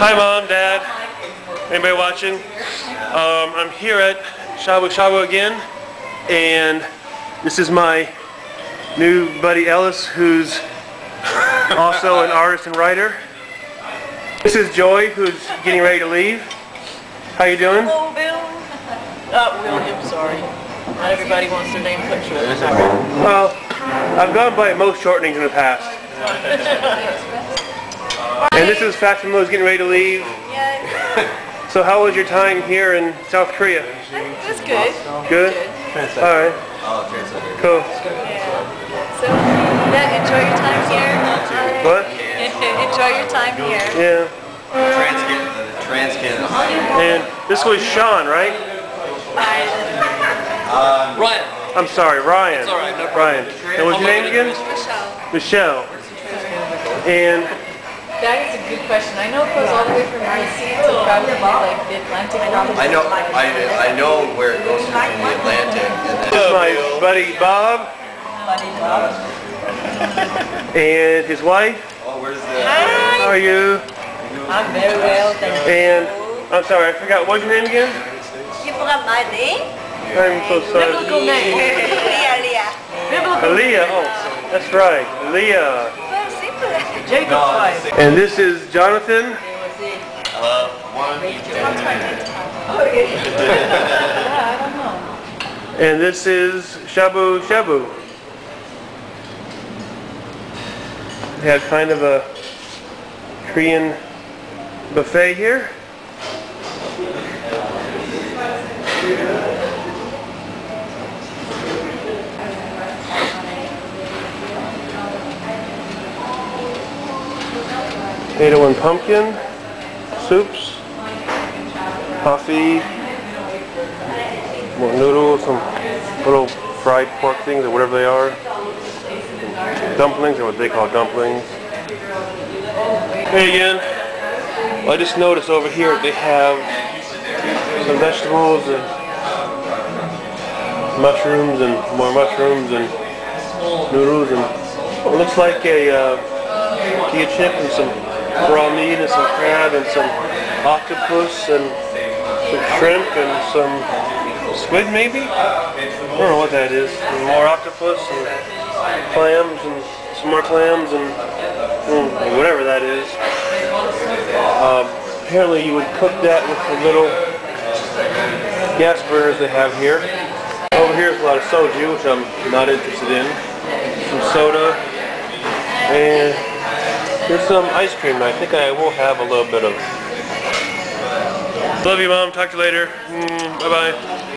Hi, Mom, Dad. Anybody watching? Um, I'm here at Shabu Shabu again, and this is my new buddy Ellis, who's also an artist and writer. This is Joy, who's getting ready to leave. How you doing? Hello, Bill. Uh, William, sorry. Not everybody wants their name put short. Well, I've gone by most shortenings in the past. And this is Fats and Mo's getting ready to leave. Yeah, So how was your time here in South Korea? it was good. Good? All right. Cool. Yeah. So, yeah, enjoy your time here. What? enjoy your time here. Yeah. Uh, transcan. And this was Sean, right? Ryan. I'm sorry, Ryan. all right, no. Ryan. And what's your name again? Michelle. Michelle. And That is a good question. I know it goes all the way from DC to probably like the Atlantic. I know. I I know where it goes from the Atlantic. And this is my buddy Bob Buddy Bob. and his wife. oh, where's the? Hi. How are you? I'm very well, thank you. And I'm sorry, I forgot. What's your name again? You forgot my name? I'm so sorry. Biblical name. Leah, Leah. Biblical Aaliyah. Oh, that's right. Aaliyah. Jacob's wife. And this is Jonathan. One. And this is Shabu Shabu. They have kind of a Korean buffet here. Potato and pumpkin, soups, coffee, more noodles, some little fried pork things or whatever they are. Dumplings or what they call dumplings. Hey again. Well, I just noticed over here they have some vegetables and mushrooms and more mushrooms and noodles and looks like a uh, tortilla chip and some raw meat and some crab and some octopus and some shrimp and some squid maybe? I don't know what that is. And more octopus and clams and some more clams and mm, whatever that is. Um, apparently you would cook that with the little gas burners they have here. Over here is a lot of soju, which I'm not interested in. Some soda. And there's some ice cream. I think I will have a little bit of. Love you, Mom. Talk to you later. Mm, bye-bye.